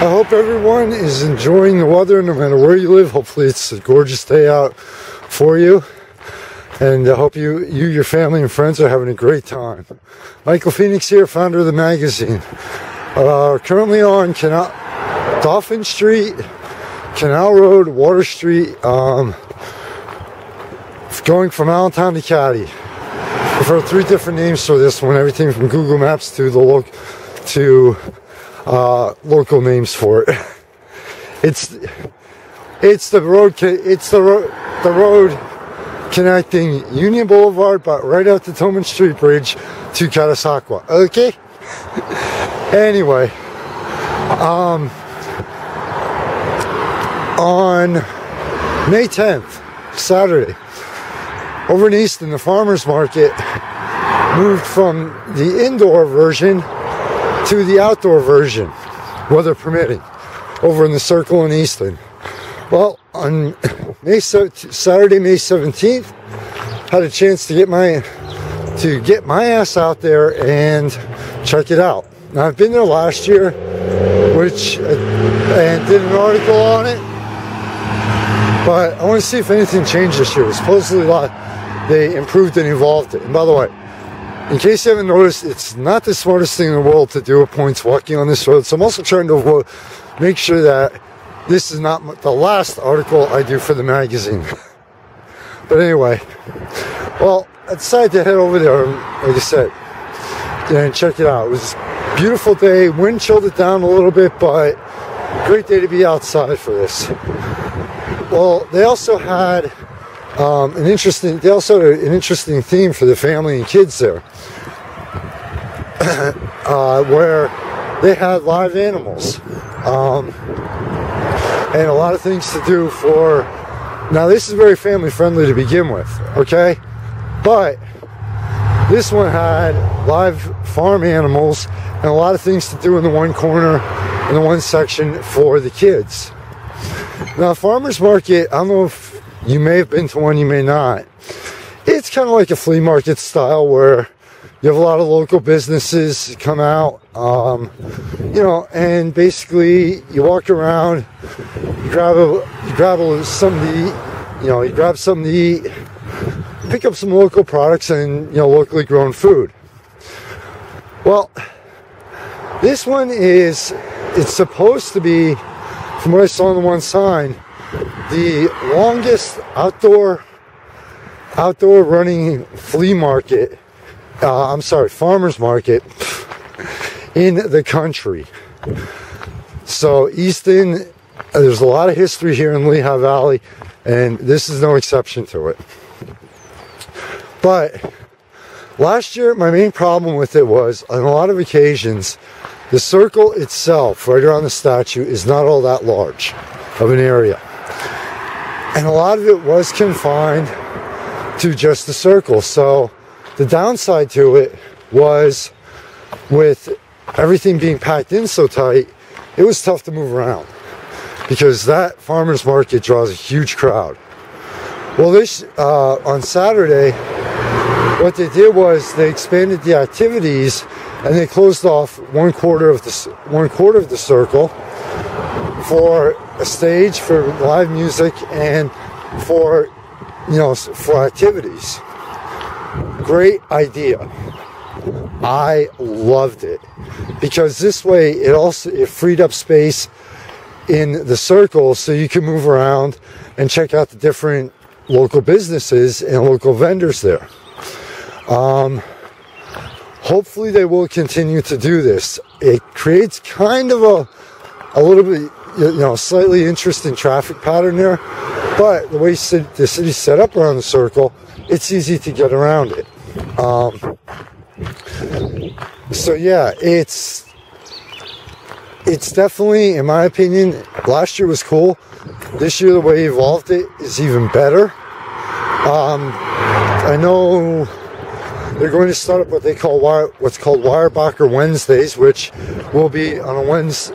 I hope everyone is enjoying the weather no matter where you live. Hopefully, it's a gorgeous day out for you. And I hope you, you, your family, and friends are having a great time. Michael Phoenix here, founder of the magazine. Uh, currently on Canal, Dolphin Street, Canal Road, Water Street, um, going from Allentown to Catty. I've heard three different names for this one, everything from Google Maps to the loc to uh, local names for it. It's it's the road. It's the road. The road connecting Union Boulevard, but right out the Tilghman Street Bridge to Catasauqua. Okay. anyway, um, on May 10th, Saturday, over in Easton, the farmers market moved from the indoor version to the outdoor version, weather permitting, over in the circle in Easton. Well, on May Saturday, May 17th, had a chance to get my to get my ass out there and check it out. Now I've been there last year, which uh, and did an article on it, but I want to see if anything changed this year. Supposedly, a lot they improved and evolved it. And by the way, in case you haven't noticed, it's not the smartest thing in the world to do a points walking on this road. So I'm also trying to make sure that this is not the last article I do for the magazine. but anyway, well, I decided to head over there, like I said, and check it out. It was a beautiful day. Wind chilled it down a little bit, but great day to be outside for this. Well, they also had um, an interesting, they also had an interesting theme for the family and kids there, uh, where they had live animals um, and a lot of things to do for. Now, this is very family friendly to begin with, okay? But this one had live farm animals and a lot of things to do in the one corner, in the one section for the kids. Now, farmers market, I don't know if you may have been to one, you may not. It's kind of like a flea market style where you have a lot of local businesses come out, um, you know, and basically you walk around, you grab a, you grab a, something to eat, you know, you grab something to eat, pick up some local products and, you know, locally grown food. Well, this one is, it's supposed to be, from what I saw on the one sign, the longest outdoor outdoor running flea market uh, i'm sorry farmers market in the country. So easton there's a lot of history here in lehigh valley and this is no exception to it. But last year my main problem with it was on a lot of occasions the circle itself right around the statue is not all that large of an area and a lot of it was confined to just the circle. So the downside to it was with everything being packed in so tight, it was tough to move around because that farmers market draws a huge crowd. Well, this uh, on Saturday, what they did was they expanded the activities and they closed off one quarter of the one quarter of the circle for a stage for live music and for you know for activities. Great idea. I loved it. Because this way it also it freed up space in the circle so you can move around and check out the different local businesses and local vendors there. Um, hopefully they will continue to do this. It creates kind of a a little bit you know, slightly interesting traffic pattern there. But the way the city's set up around the circle, it's easy to get around it. Um, so yeah, it's it's definitely, in my opinion, last year was cool. This year, the way he evolved it is even better. Um, I know they're going to start up what they call wire, what's called Weyerbacher Wednesdays, which will be on a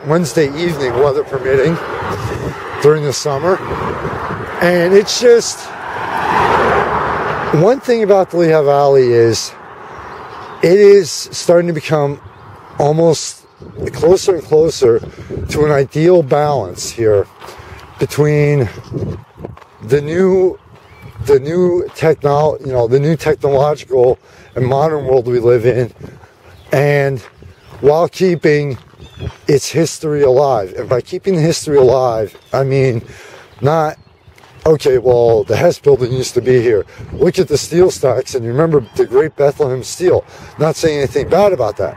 Wednesday evening, weather permitting, during the summer. And it's just one thing about the Lehigh Valley is it is starting to become almost closer and closer to an ideal balance here between the new the new technology, you know, the new technological and modern world we live in, and while keeping its history alive. And by keeping the history alive, I mean not okay, well, the Hess building used to be here. Look at the steel stacks and remember the great Bethlehem steel. Not saying anything bad about that.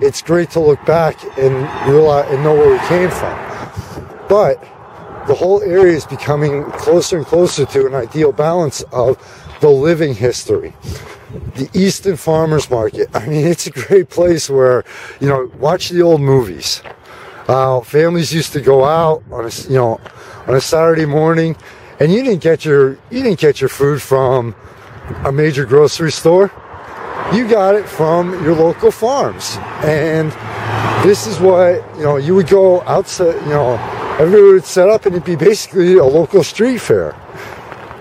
It's great to look back and realize and know where we came from. But the whole area is becoming closer and closer to an ideal balance of the living history. The Easton Farmers Market. I mean, it's a great place where, you know, watch the old movies. Uh, families used to go out on a, you know, on a Saturday morning, and you didn't get your you didn't get your food from a major grocery store. You got it from your local farms, and this is what you know. You would go outside, you know, everybody would set up, and it'd be basically a local street fair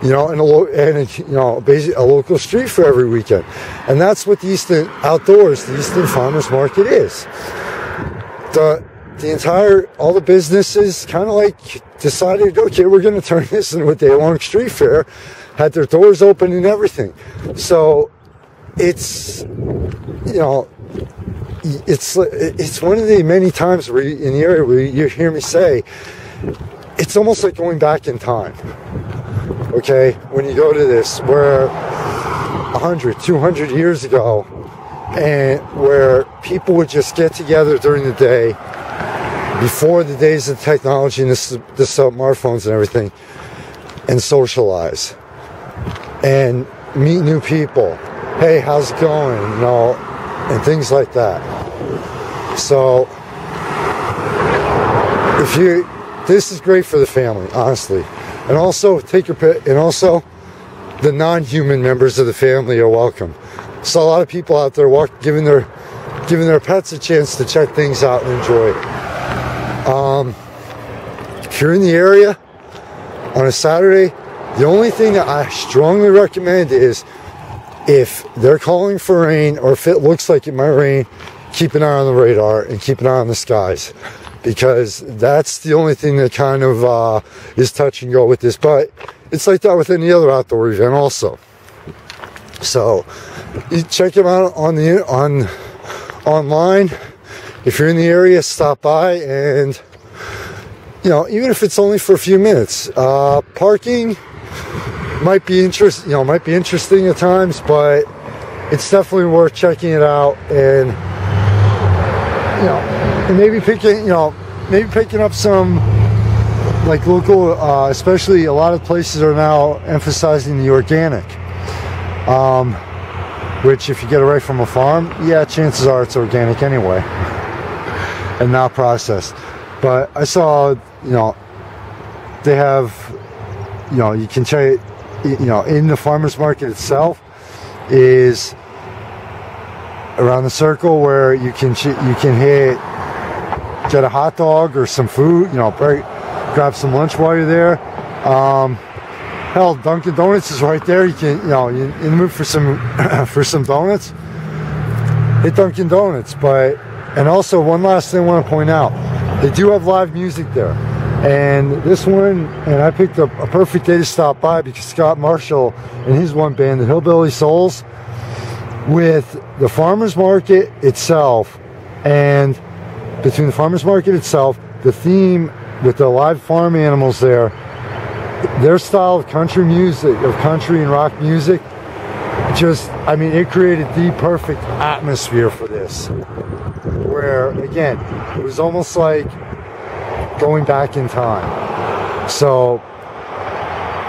you know, and a, lo- and a, you know, basically a local street for every weekend, and that's what the Easton Outdoors, the Easton Farmers Market is. The the entire all the businesses kind of like decided, okay, we're going to turn this into a day long street fair, had their doors open and everything. So it's you know it's it's one of the many times where you, in the area where you hear me say it's almost like going back in time okay, when you go to this, where 100, 200 years ago, and where people would just get together during the day before the days of technology and the, the smartphones and everything and socialize and meet new people. Hey, how's it going? You know, and things like that. So, if you, this is great for the family, honestly and also take your pet and also the non-human members of the family are welcome. So a lot of people out there walk giving their giving their pets a chance to check things out and enjoy um, if you're in the area on a saturday the only thing that i strongly recommend is if they're calling for rain or if it looks like it might rain keep an eye on the radar and keep an eye on the skies because that's the only thing that kind of uh, is touch and go with this. But it's like that with any other outdoor event, also. So you check them out on the on online. If you're in the area, stop by and you know even if it's only for a few minutes. Uh, parking might be interest you know might be interesting at times, but it's definitely worth checking it out and you know and maybe picking, you know, maybe picking up some like local, uh, especially a lot of places are now emphasizing the organic. Um, which, if you get it right from a farm, yeah, chances are it's organic anyway and not processed. But I saw, you know, they have, you know, you can check, you know, in the farmers market itself is around the circle where you can you can hit get a hot dog or some food, you know, break, grab some lunch while you're there. Um, hell, Dunkin' Donuts is right there. You can, you know, you in the mood for some for some donuts. Hit Dunkin' Donuts, but and also one last thing I want to point out, they do have live music there. And this one, and I picked up a perfect day to stop by because Scott Marshall and his one band, the Hillbilly Souls, with the farmers market itself and between the farmers market itself, the theme with the live farm animals there, their style of country music, of country and rock music, just, I mean, it created the perfect atmosphere for this. Where, again, it was almost like going back in time. So,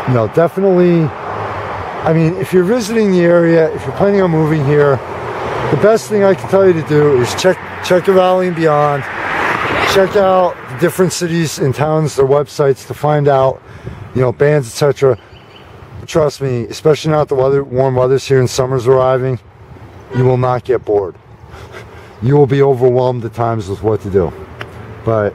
you know, definitely, I mean, if you're visiting the area, if you're planning on moving here, the best thing I can tell you to do is check check the Valley and Beyond. Check out the different cities and towns, their websites to find out, you know, bands, etc. Trust me, especially now that the weather, warm weather's here and summer's arriving, you will not get bored. You will be overwhelmed at times with what to do. But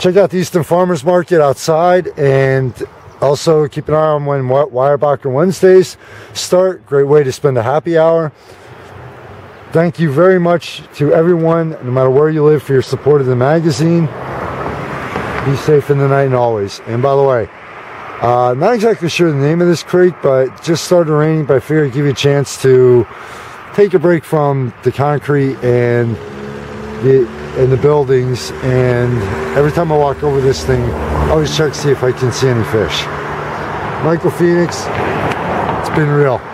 check out the Easton Farmers Market outside and also keep an eye on when Weyerbacher Wednesdays start. Great way to spend a happy hour. Thank you very much to everyone, no matter where you live, for your support of the magazine. be safe in the night and always. And by the way, uh, not exactly sure the name of this creek, but just started raining, but I figured I'd give you a chance to take a break from the concrete and the and the buildings and every time I walk over this thing I always check to see if I can see any fish. Michael Phoenix, it's been real.